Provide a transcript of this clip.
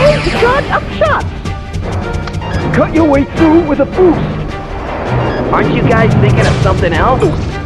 Shot! up, shot! Cut your way through with a boost. Aren't you guys thinking of something else?